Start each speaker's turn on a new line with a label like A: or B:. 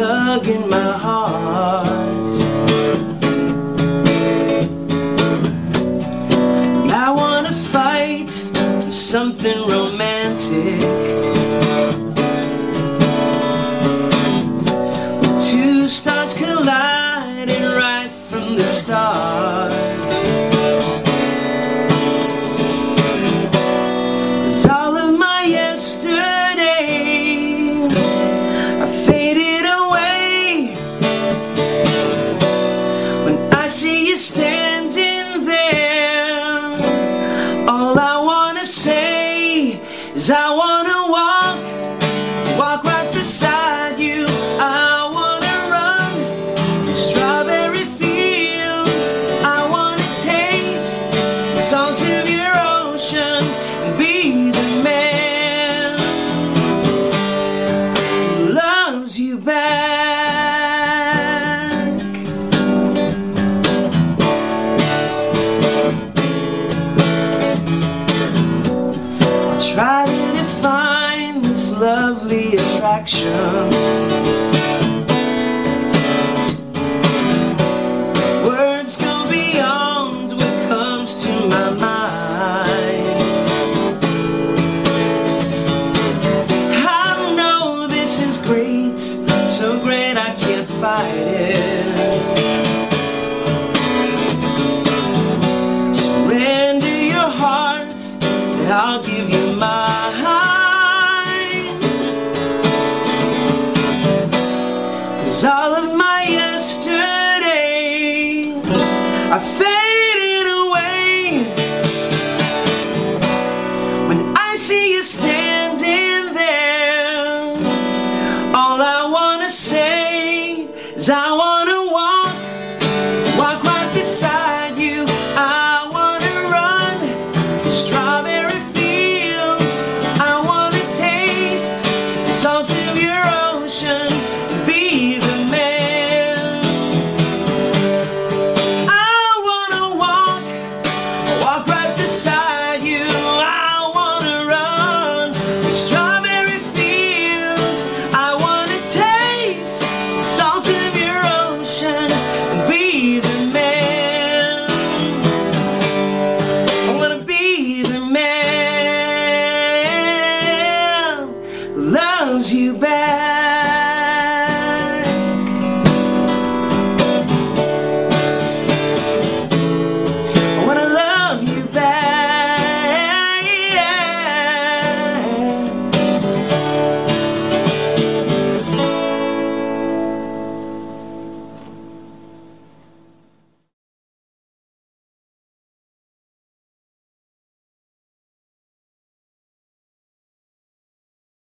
A: tug in my heart. I want to fight for something romantic. Two stars colliding right from the start. why. satisfaction Words go beyond what comes to my mind. I know this is great, so great I can't fight it.